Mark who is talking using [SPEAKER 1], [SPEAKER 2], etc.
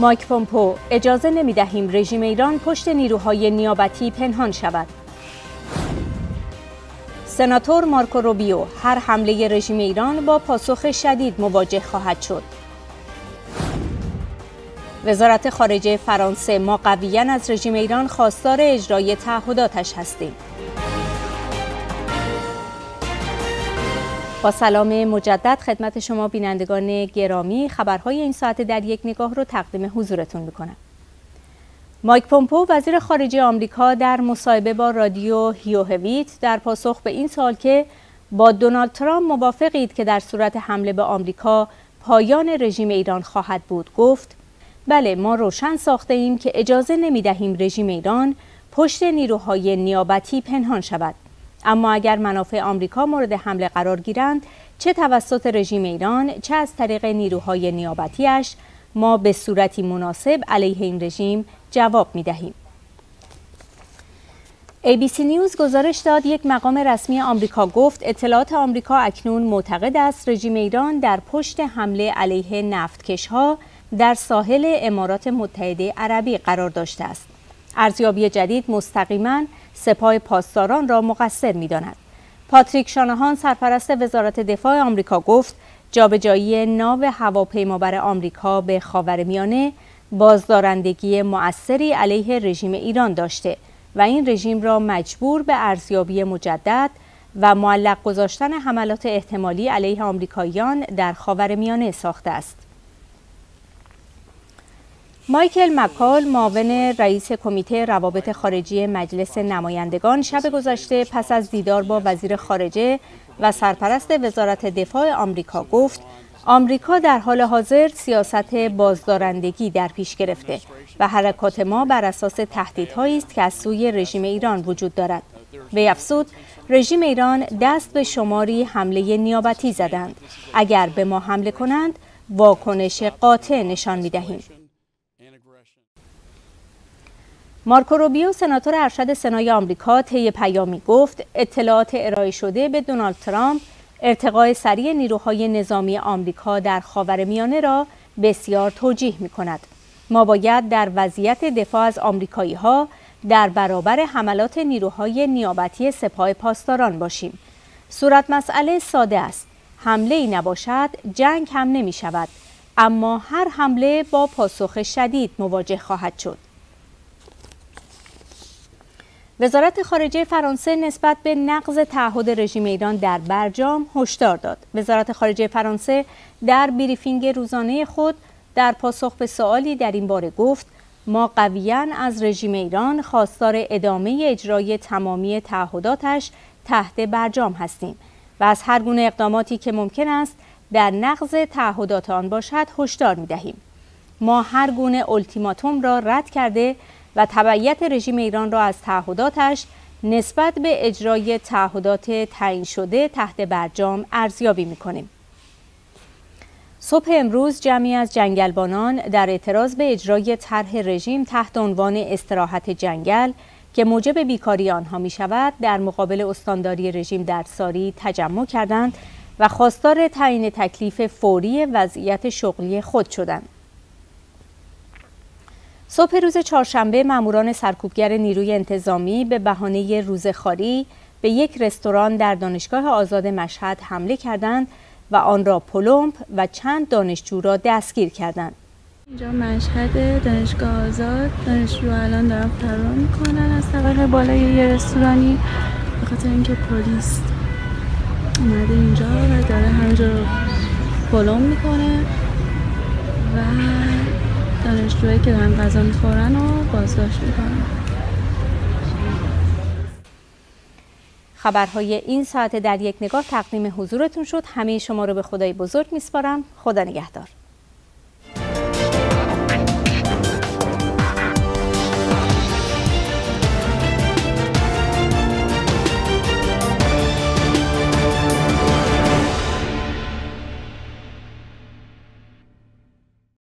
[SPEAKER 1] مایک پومپو اجازه نمی دهیم رژیم ایران پشت نیروهای نیابتی پنهان شود. سناتور مارکو روبیو هر حمله رژیم ایران با پاسخ شدید مواجه خواهد شد. وزارت خارجه فرانسه ما قویا از رژیم ایران خواستار اجرای تعهداتش هستیم. با سلام مجدد خدمت شما بینندگان گرامی خبرهای این ساعت در یک نگاه رو تقدیم حضورتون می‌کنم. مایک پومپو وزیر خارجه آمریکا در مصاحبه با رادیو هیوهویت در پاسخ به این سال که با دونالد ترامپ موافقید که در صورت حمله به آمریکا پایان رژیم ایران خواهد بود گفت بله ما روشن ساخته ایم که اجازه نمی دهیم رژیم ایران پشت نیروهای نیابتی پنهان شود اما اگر منافع آمریکا مورد حمله قرار گیرند چه توسط رژیم ایران چه از طریق نیروهای نیابتیش ما به صورتی مناسب علیه این رژیم جواب می دهیم. ABC نیوز گزارش داد یک مقام رسمی آمریکا گفت اطلاعات آمریکا اکنون معتقد است رژیم ایران در پشت حمله علیه نفتکش ها در ساحل امارات متحده عربی قرار داشته است. ارزیابی جدید مستقیما سپاه پاسداران را مقصر می داند. پاتریک شانهان سرپرست وزارت دفاع آمریکا گفت جابجایی ناو هواپیمابر آمریکا به خاورمیانه بازدارندگی مؤثری علیه رژیم ایران داشته و این رژیم را مجبور به ارزیابی مجدد و معلق گذاشتن حملات احتمالی علیه آمریکاییان در خاورمیانه ساخته است. مایکل مکال معاون رئیس کمیته روابط خارجی مجلس نمایندگان شب گذشته پس از دیدار با وزیر خارجه و سرپرست وزارت دفاع آمریکا گفت آمریکا در حال حاضر سیاست بازدارندگی در پیش گرفته و حرکات ما بر اساس تهدیدهایی است که از سوی رژیم ایران وجود دارد. وی افزود رژیم ایران دست به شماری حمله نیابتی زدند. اگر به ما حمله کنند واکنش قاطع نشان می دهیم. مارکو روبیو سناتور ارشد سنای آمریکا طی پیامی گفت اطلاعات ارائه شده به دونالد ترامپ ارتقای سریع نیروهای نظامی آمریکا در خاورمیانه را بسیار توجیه می کند. ما باید در وضعیت دفاع از آمریکایی ها در برابر حملات نیروهای نیابتی سپاه پاسداران باشیم. صورت مسئله ساده است. حمله ای نباشد جنگ هم نمی شود. اما هر حمله با پاسخ شدید مواجه خواهد شد. وزارت خارجه فرانسه نسبت به نقض تعهد رژیم ایران در برجام هشدار داد. وزارت خارجه فرانسه در بریفینگ روزانه خود در پاسخ به سوالی در این باره گفت ما قویا از رژیم ایران خواستار ادامه اجرای تمامی تعهداتش تحت برجام هستیم و از هر گونه اقداماتی که ممکن است در نقض تعهدات آن باشد هشدار می دهیم. ما هر گونه التیماتوم را رد کرده و تبعیت رژیم ایران را از تعهداتش نسبت به اجرای تعهدات تعیین شده تحت برجام ارزیابی می‌کنیم. صبح امروز جمعی از جنگلبانان در اعتراض به اجرای طرح رژیم تحت عنوان استراحت جنگل که موجب بیکاری آنها می شود در مقابل استانداری رژیم در ساری تجمع کردند و خواستار تعیین تکلیف فوری وضعیت شغلی خود شدند. صبح روز چهارشنبه ماموران سرکوبگر نیروی انتظامی به بهانه روزخاری به یک رستوران در دانشگاه آزاد مشهد حمله کردند و آن را پلمپ و چند دانشجو را دستگیر کردند.
[SPEAKER 2] اینجا مشهد دانشگاه آزاد دانشجو الان دارن فرار می‌کنن از طبقه بالای یه رستورانی به خاطر اینکه پلیس اومده اینجا و داره همینجا رو پلم می‌کنه و دانشجوهایی که دارن غذا می‌خورن و بازداشت می‌کنن.
[SPEAKER 1] خبرهای این ساعت در یک نگاه تقدیم حضورتون شد. همه شما رو به خدای بزرگ میسپارم. خدا نگهدار.